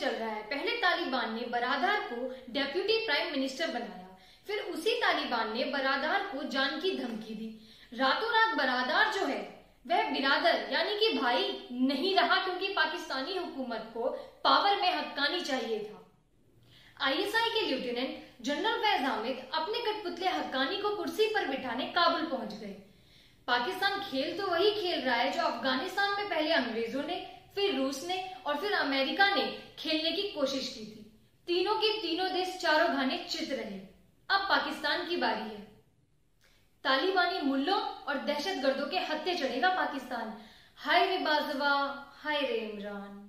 चल रहा है। पहले तालिबान ने बरादार को डेप्यूटी प्राइम मिनिस्टर बनाया। फिर उसी तालिबान ने बरादार को जान की धमकी दी। रातों रात बरादार जो है, वह बिरादर, यानी कि भाई, नहीं रहा क्योंकि पाकिस्तानी हुकूमत को पावर में हक्कानी चाहिए था। आईएसआई के लेफ्टिनेंट जनरल फैज हामिद अपने कठपुतले हक्कानी को कुर्सी पर बिठाने काबुल पहुँच गए। पाकिस्तान खेल तो वही खेल रहा है जो अफ़गानिस्तान में पहले अंग्रेज़ों ने, फिर रूस फिर अमेरिका ने खेलने की कोशिश की थी। तीनों के तीनों देश चारों घाने चित रहे। अब पाकिस्तान की बारी है। तालिबानी मुल्लों और दहशत गर्दों के हत्थे चढ़ेगा पाकिस्तान। हाय रे बाजवा, हाय रे इमरान।